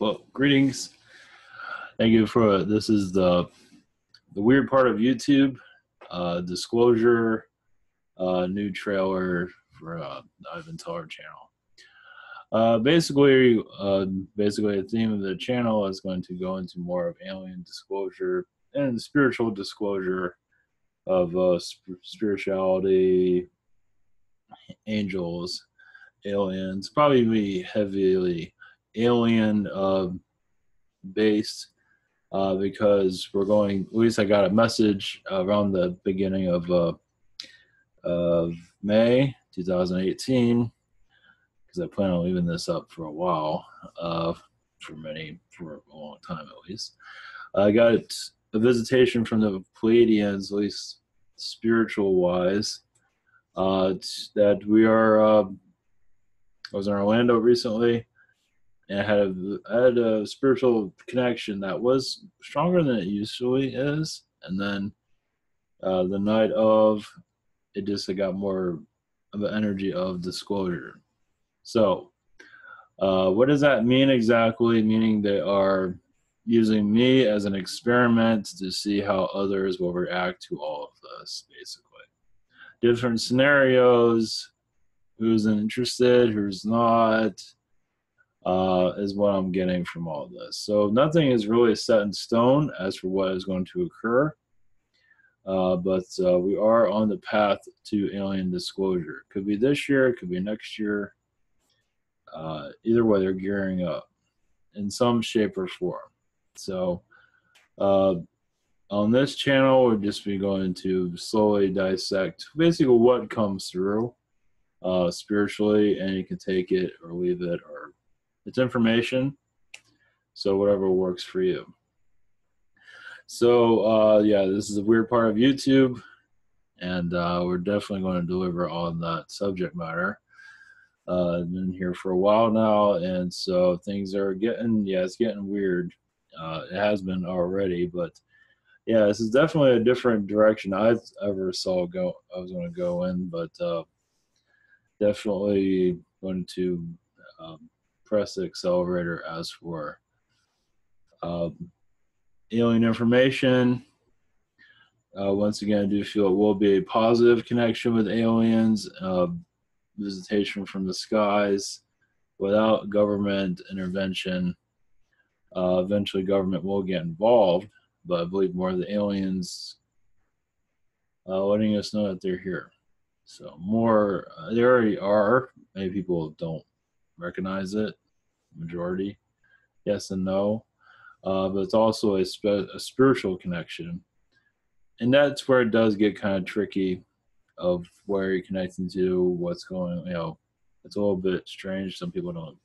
Well, greetings. Thank you for this is the the weird part of YouTube uh, disclosure uh, new trailer for uh, Ivan Teller channel. Uh, basically, uh, basically, the theme of the channel is going to go into more of alien disclosure and spiritual disclosure of uh, sp- spirituality, angels, aliens. Probably heavily alien uh, based uh, because we're going. At least I got a message around the beginning of uh, of May 2018 because I plan on leaving this up for a while, uh, for many for a long time at least. I got a visitation from the Pleiadians, at least spiritual wise, uh, that we are. Uh, I was in Orlando recently and I had had a spiritual connection that was stronger than it usually is, and then uh, the night of, it just it got more of an energy of disclosure. So, uh, what does that mean exactly? Meaning they are using me as an experiment to see how others will react to all of this, basically. Different scenarios, who's interested, who's not uh, is what I'm getting from all this. So nothing is really set in stone as for what is going to occur. Uh, but uh, we are on the path to alien disclosure. Could be this year, could be next year. Uh, either way, they're gearing up in some shape or form. So uh, on this channel, we'll just be going to slowly dissect basically what comes through uh, spiritually, and you can take it or leave it or it's information. So whatever works for you. So uh, yeah, this is a weird part of YouTube, and uh, we're definitely going to deliver on that subject matter. Uh, been here for a while now, and so things are getting yeah, it's getting weird. Uh, it has been already, but yeah, this is definitely a different direction I ever saw go. I was going to go in, but uh, definitely going to um, press the accelerator as for um, alien information. Uh, once again, I do feel it will be a positive connection with aliens, uh, visitation from the skies without government intervention. Uh, eventually, government will get involved, but I believe more of the aliens uh, letting us know that they're here. So, more, uh, they already are. Many people don't recognize it, majority. Yes and no. Uh, but it's also a, a spiritual connection. And that's where it does get kind of tricky of where you're connecting to, what's going, you know, it's a little bit strange. Some people don't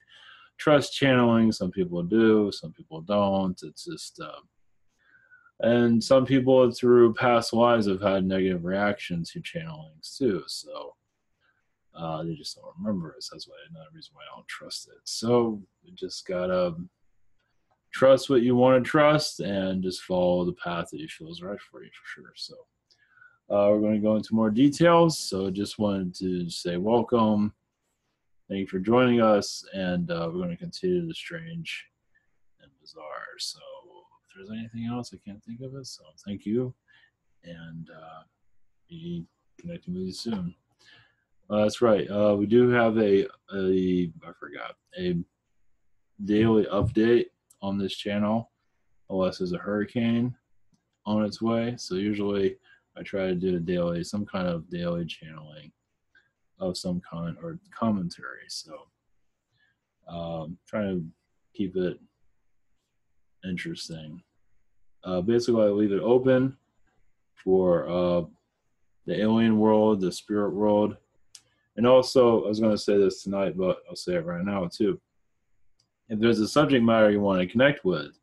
trust channeling, some people do, some people don't. It's just, uh, and some people through past lives have had negative reactions to channelings too. So, uh, they just don't remember us. That's why another reason why I don't trust it. So just gotta trust what you want to trust and just follow the path that you feel is right for you for sure. So uh, we're going to go into more details. So just wanted to say welcome. Thank you for joining us, and uh, we're going to continue the strange and bizarre. So if there's anything else, I can't think of it. So thank you, and uh, be connecting with you soon. Uh, that's right. Uh, we do have a, a I forgot a daily update on this channel, unless there's a hurricane on its way. So usually I try to do a daily, some kind of daily channeling of some kind or commentary. So um, trying to keep it interesting. Uh, basically, I leave it open for uh, the alien world, the spirit world, and also, I was going to say this tonight, but I'll say it right now too. If there's a subject matter you want to connect with,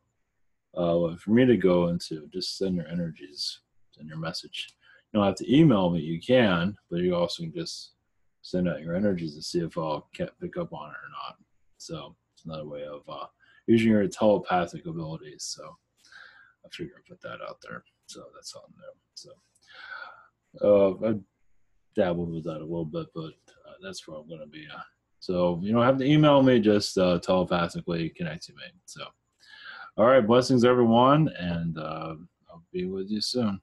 uh, for me to go into, just send your energies, send your message. You don't have to email me, you can, but you also can just send out your energies to see if I'll pick up on it or not. So it's another way of uh, using your telepathic abilities. So I figure I'd put that out there. So that's all new. So uh, I dabbled with that a little bit, but uh, that's where I'm going to be uh, So you don't have to email me, just uh, telepathically connect to me. So, all right, blessings, everyone, and uh, I'll be with you soon.